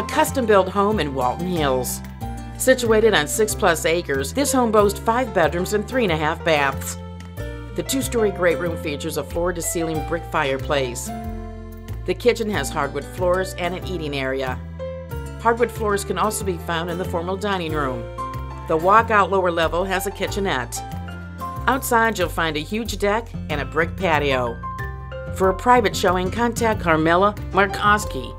a custom built home in Walton Hills. Situated on six plus acres, this home boasts five bedrooms and three and a half baths. The two story great room features a floor to ceiling brick fireplace. The kitchen has hardwood floors and an eating area. Hardwood floors can also be found in the formal dining room. The walkout lower level has a kitchenette. Outside, you'll find a huge deck and a brick patio. For a private showing, contact Carmela Markosky